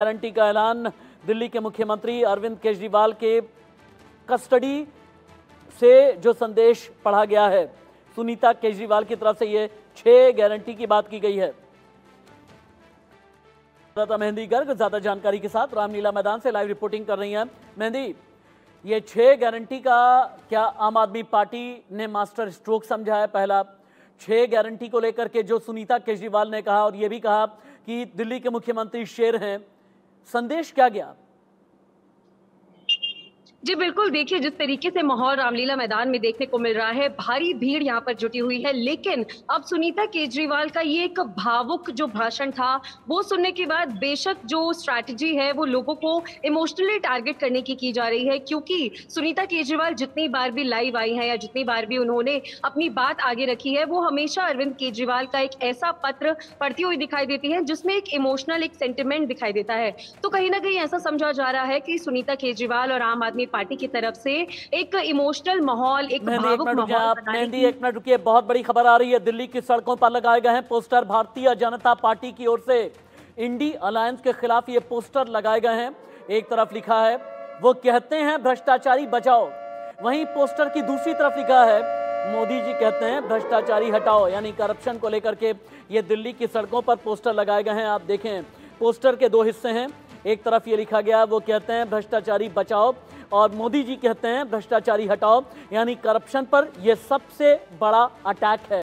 Guarantee का ऐलान। दिल्ली के मुख्यमंत्री अरविंद केजरीवाल के कस्टडी से जो संदेश पढ़ा गया है, सुनीता केजरीवाल की तरफ़ से ये छह गारंटी की बात की गई है। मेहंदी गर्ग, ज़्यादा जानकारी के साथ रामलीला मैदान से लाइव रिपोर्टिंग कर रही हैं मेहंदी। ये छह गारंटी का क्या आम आदमी पार्टी ने मास्टर स्ट्रोक समझा है? पहला, छह गारंटी को लेकर के जो सुनीता केजरीवाल ने कहा और ये भी कहा कि दिल्ली के मुख्यमंत्री शेर हैं। संदेश क्या गया? जी, बिल्कुल। देखिए, जिस तरीके से माहौल रामलीला मैदान में देखने को मिल रहा है, भारी भीड़ यहाँ पर जुटी हुई है, लेकिन अब सुनीता केजरीवाल का ये एक भावुक जो भाषण था, वो सुनने के बाद बेशक जो स्ट्रैटेजी है, वो लोगों को इमोशनली टारगेट करने की की जा रही है, क्योंकि सुनीता केजरीवाल जितनी बार भी लाइव आई हैं या जितनी बार भी उन्होंने अपनी बात आगे रखी है, वो हमेशा अरविंद केजरीवाल का एक ऐसा पत्र पढ़ती हुई दिखाई देती है, जिसमें एक इमोशनल एक सेंटिमेंट दिखाई देता है। तो कहीं ना कहीं ऐसा समझा जा रहा है कि सुनीता केजरीवाल और आम आदमी पार्टी की तरफ़ से एक इमोशनल माहौल एक भावुक माहौल मेहंदी एक मिनट रुकिए बहुत बड़ी खबर आ रही है दिल्ली की सड़कों पर लगाए गए हैं पोस्टर भारतीय जनता पार्टी की ओर से। इंडी अलायंस के खिलाफ ये पोस्टर लगाए गए हैं एक तरफ़ लिखा है वो कहते हैं भ्रष्टाचारी बचाओ। वहीं पोस्टर की दूसरी तरफ़ लिखा है मोदी जी कहते हैं भ्रष्टाचारी हटाओ। यानी करप्शन को लेकर के ये दिल्ली की सड़कों पर पोस्टर लगाए गए हैं आप देखें पोस्टर के दो हिस्से हैं। एक तरफ़ ये लिखा गया, वो कहते हैं, भ्रष्टाचारी बचाओ, और मोदी जी कहते हैं, भ्रष्टाचारी हटाओ, यानी करप्शन पर यह सबसे बड़ा अटैक है।